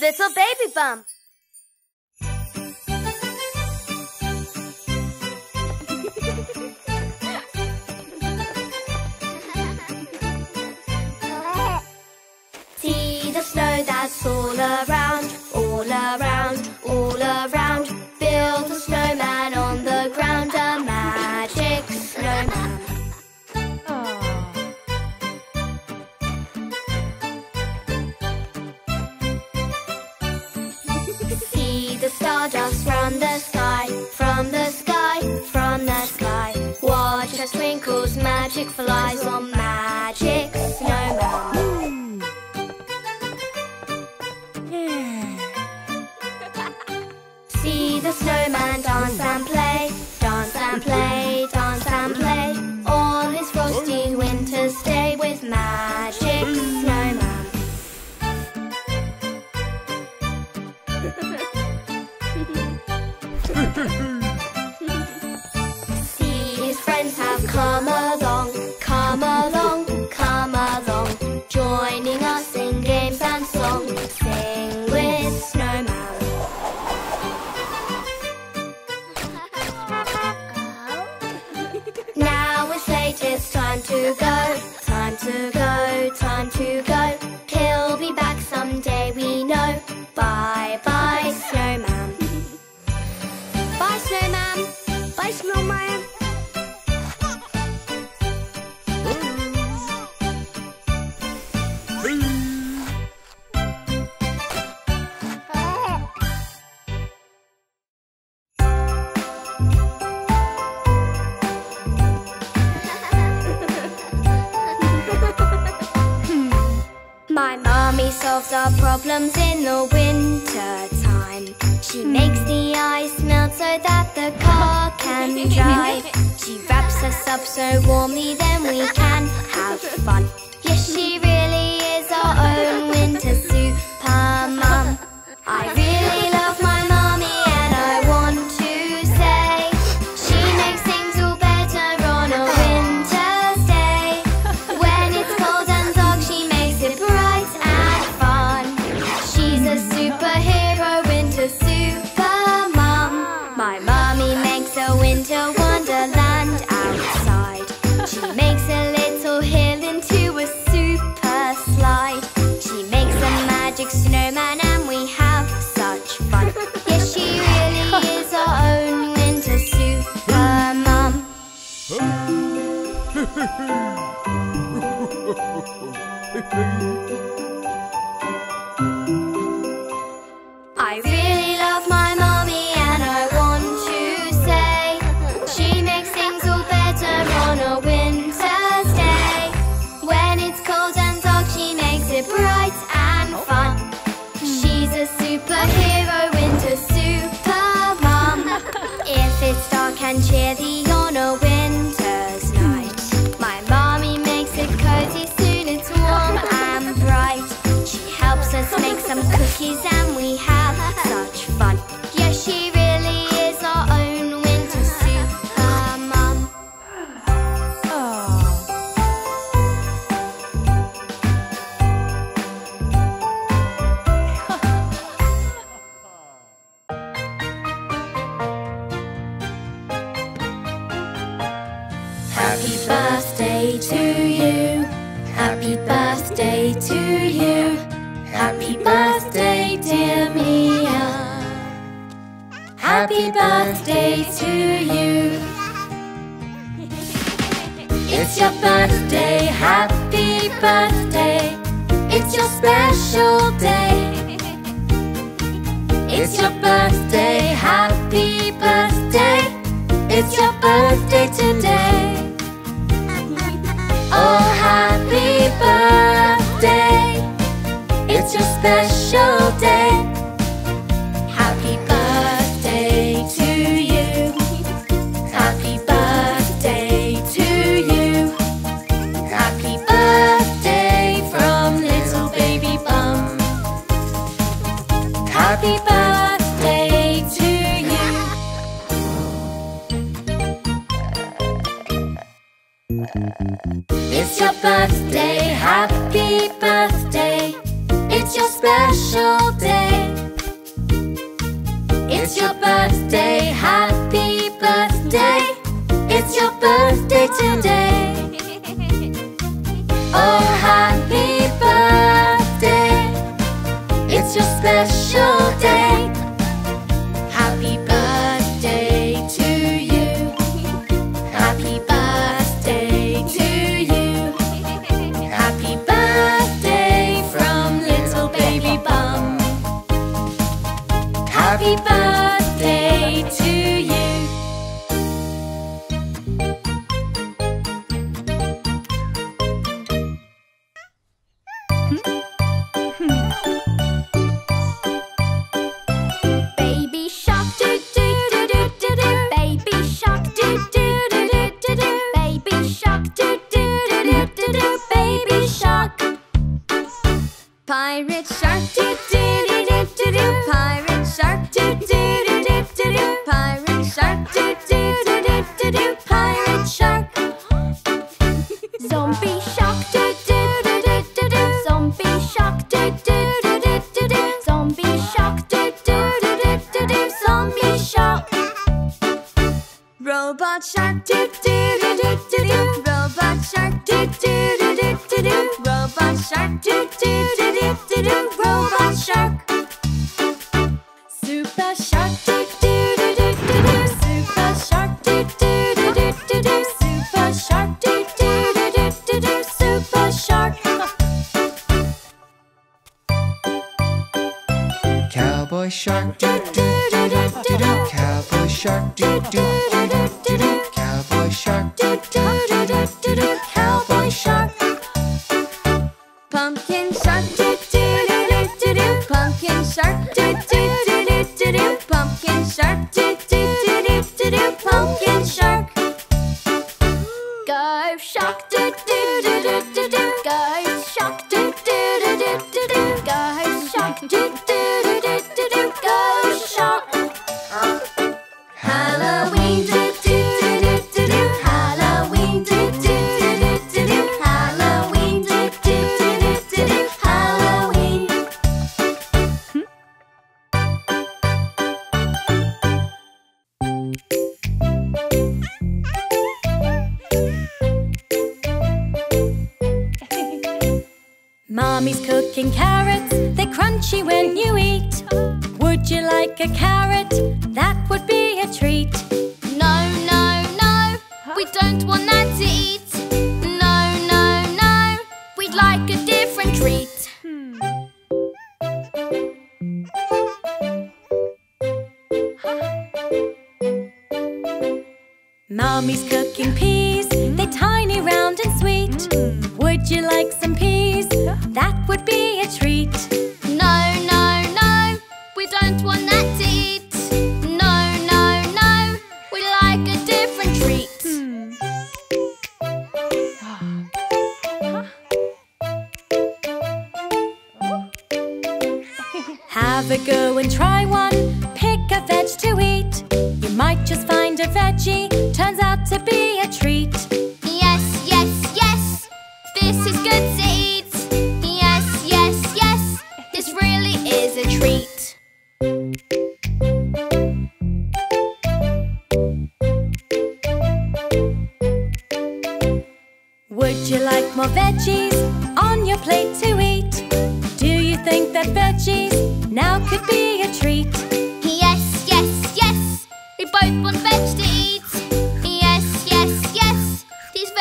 Little Baby Bum. See the snow that's all around, all around, all around. solves our problems in the winter time. She makes the ice melt so that the car can drive. She wraps us up so warmly, then we can have fun. Yes, she really 嗯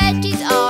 veggies are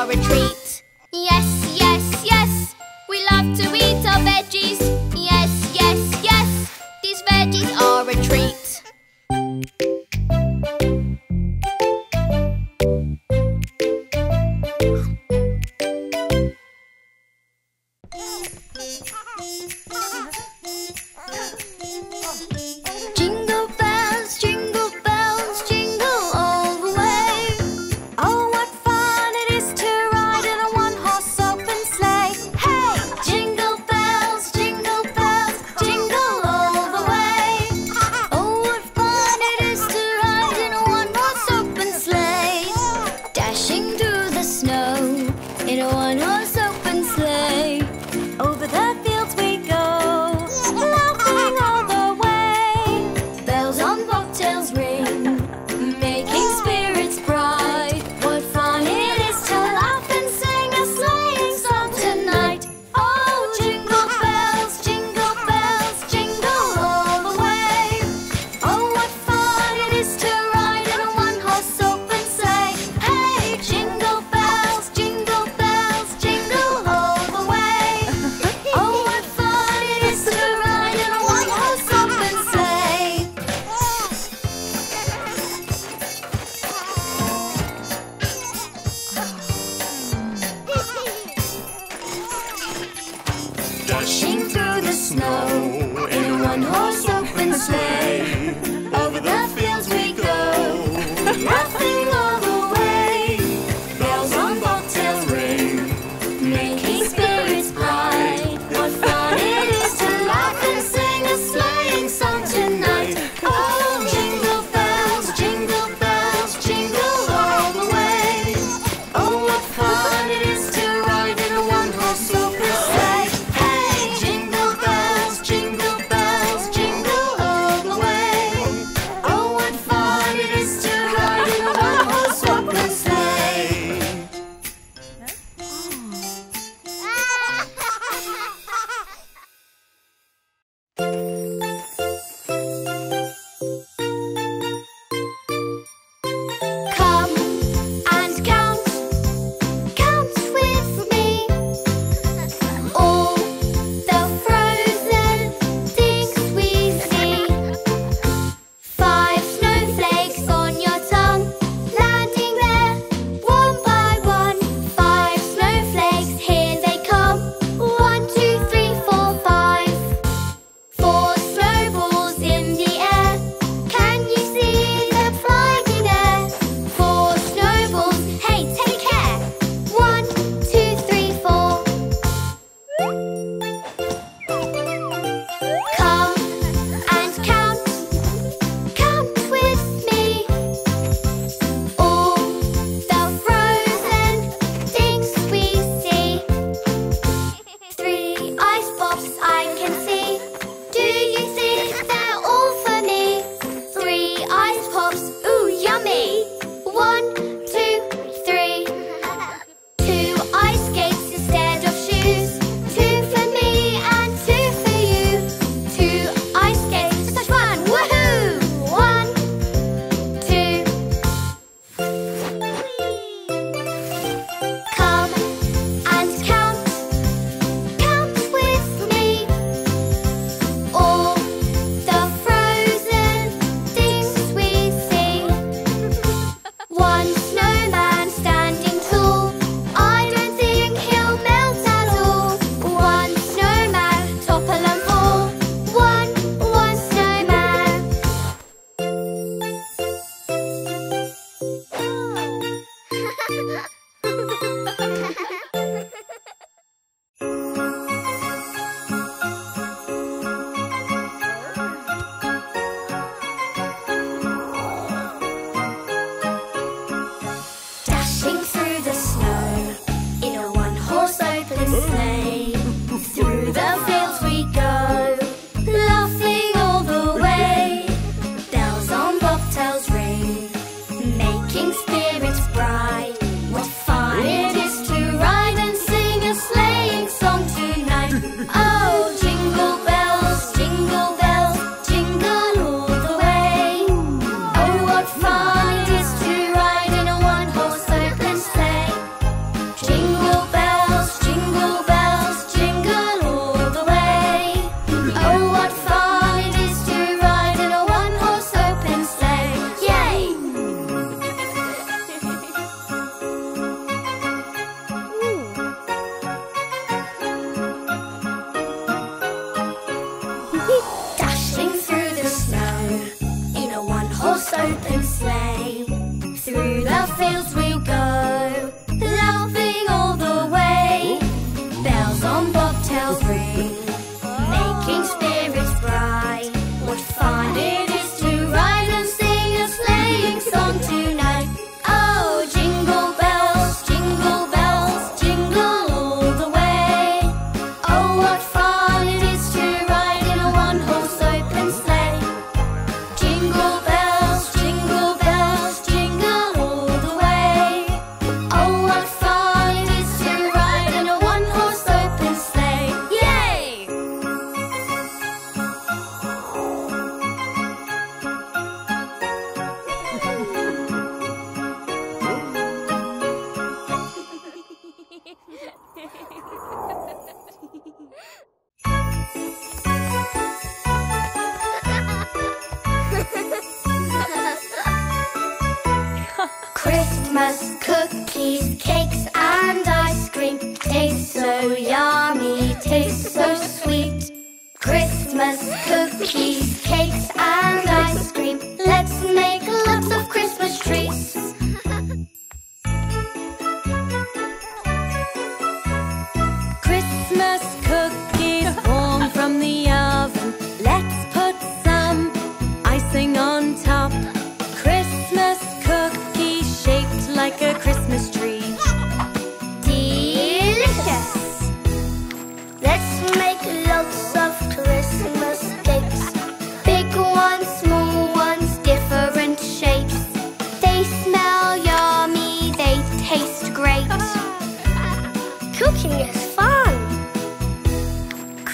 Christmas cookies, cakes and ice cream. Taste so yummy, Taste so sweet. Christmas cookies, cakes and ice cream.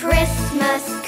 Christmas.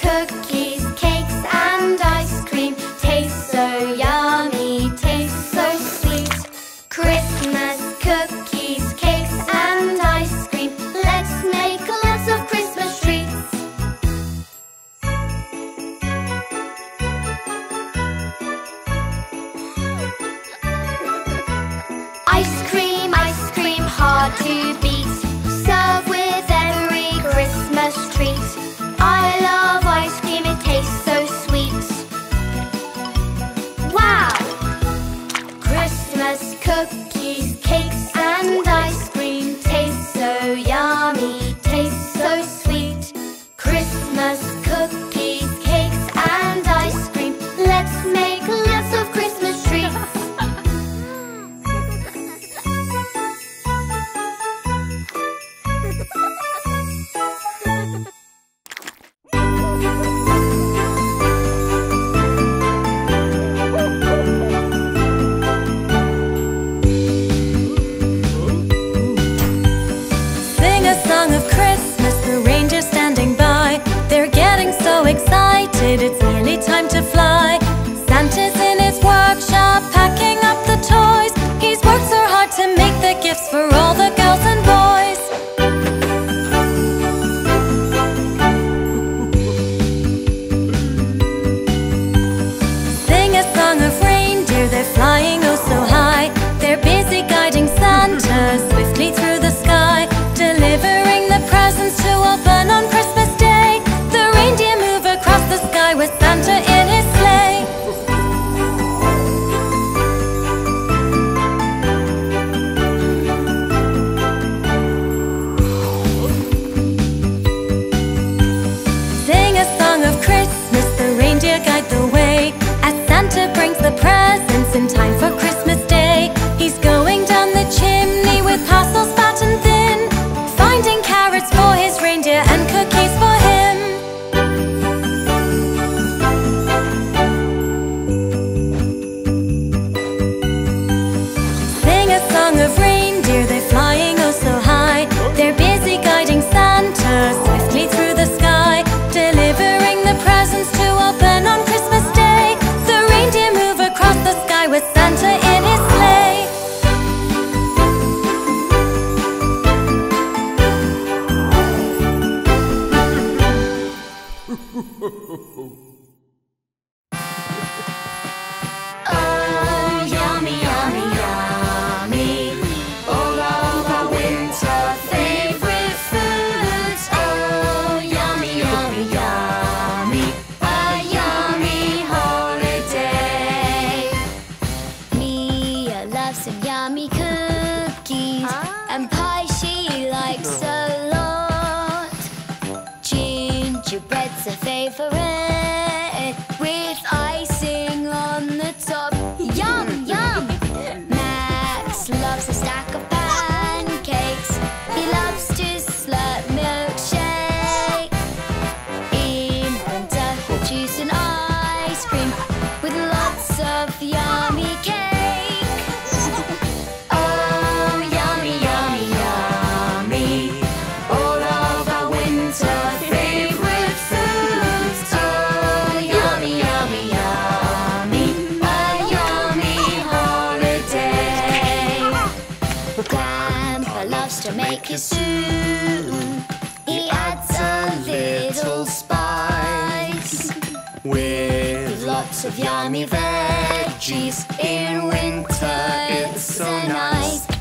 Ho, ho, ho, ho. to Sue. He adds a little spice with lots of yummy veggies. In winter, it's so nice.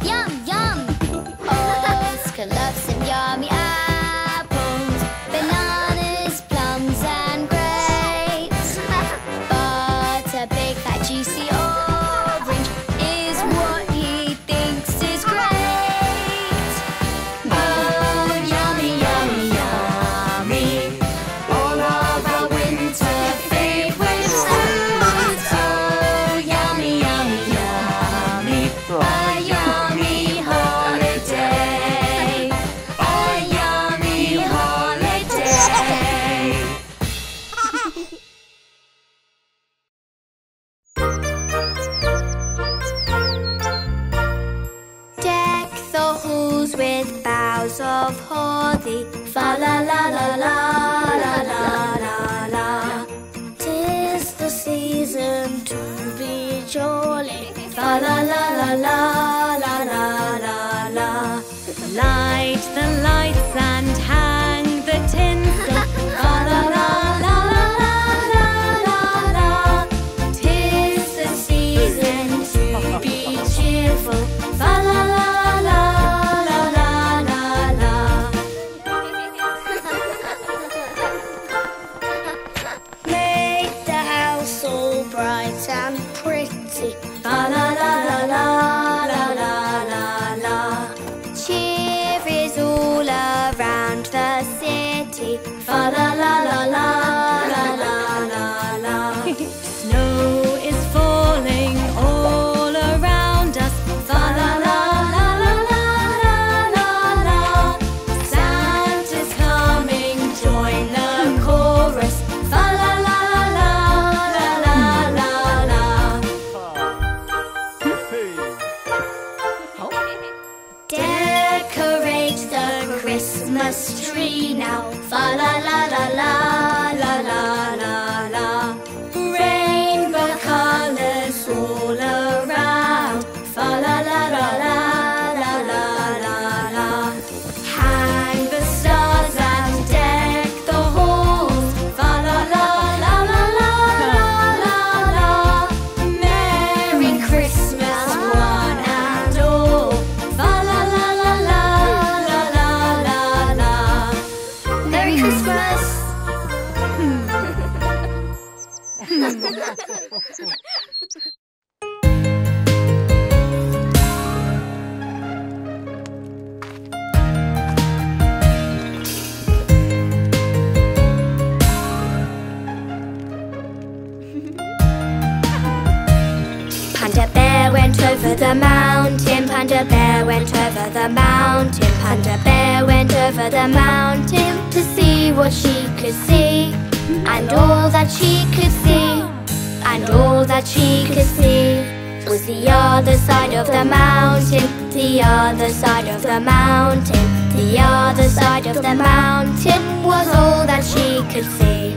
All that she could see was the other side of the mountain, the other side of the mountain, the other side of the mountain was all that she could see.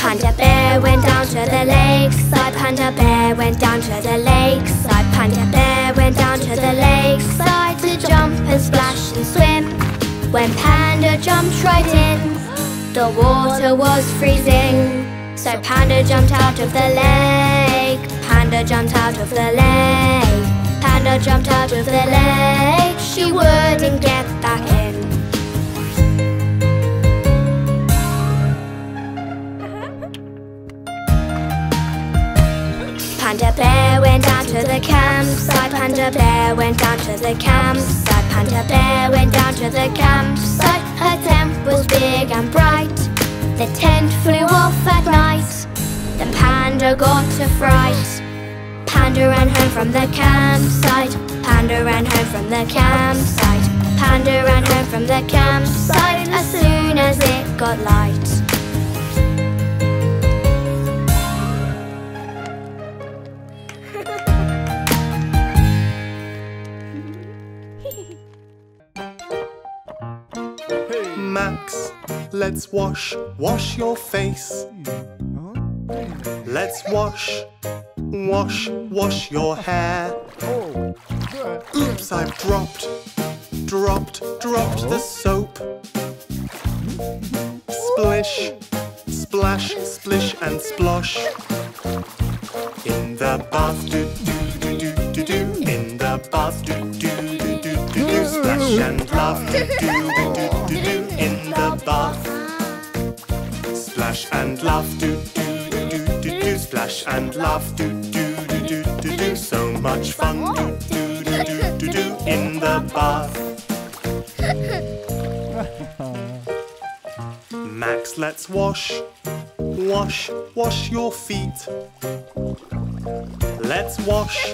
Panda bear went down to the lakeside. Panda bear went down to the lakeside. Panda bear went down to the lakeside to jump and splash and swim. When Panda jumped right in, the water was freezing. So Panda jumped out of the lake. Panda jumped out of the lake. Panda jumped out of the lake. She wouldn't get back in. Panda bear went down to the campsite. Panda bear went down to the campsite. Panda bear went down to the campsite. Her tent was big and bright. The tent flew off at night. Then Panda got a fright. Panda ran home from the campsite. Panda ran home from the campsite. Panda ran home from the campsite as soon as it got light. Let's wash, wash your face. Let's wash, wash, wash your hair. Oops, I've dropped, dropped, dropped the soap. Splish, splash, splish and splosh. In the bath, do do do do do do. In the bath, do do do do do do. Splash and laugh, do do do do do splash and laugh, do do do do do do. Splash and laugh, do do do do do do. So much fun, do do do do do do. In the bath. Max, let's wash, wash, wash your feet. Let's wash,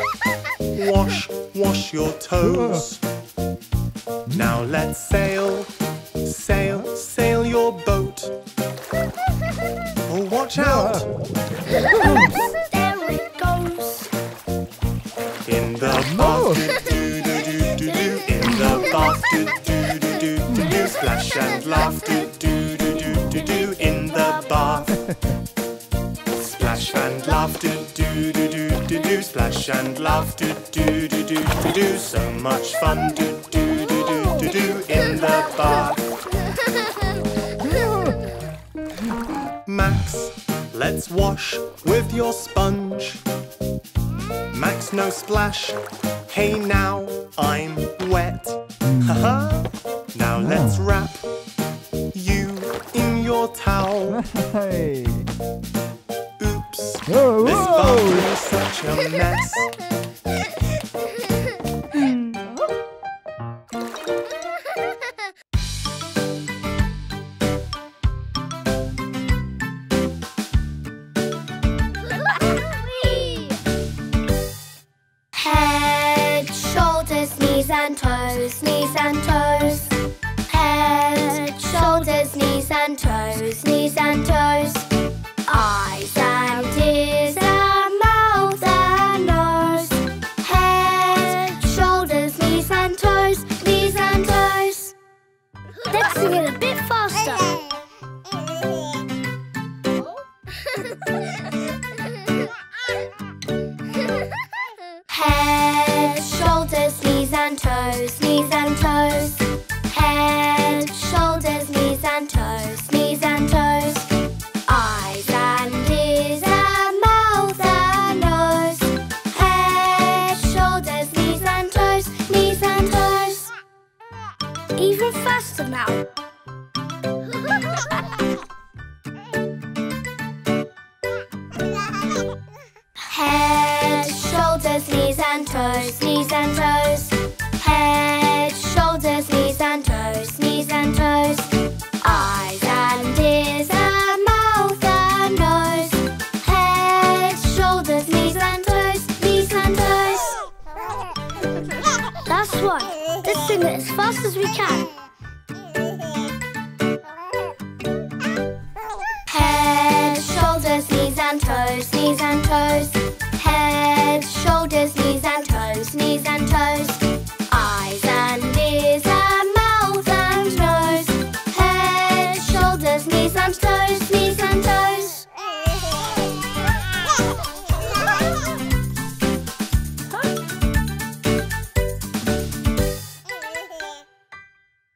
wash, wash your toes. Now let's sail, sail, sail your boat. Watch out! there it goes. In the basket, do do do do do. In the basket, do do do do do. Splash and laugh. do do do do do. In the bath. Splash and laugh. do do do do do. Splash and laughter, do do do do do. So much fun, do do do do do do. In the bath. Wash with your sponge. Max, no splash. Hey, now I'm wet. Haha. now let's ah. wrap you in your towel. Hey. Oops, Whoa, this whoa. bathroom is such a mess. and toes, knees and toes. Head, shoulders, knees and toes, knees and toes. Eyes and ears toes, knees and toes. Head, shoulders, knees and toes, knees and toes. Eyes and ears and mouth and nose. Head, shoulders, knees and toes, knees and toes. Last one. Let's sing it as fast as we can.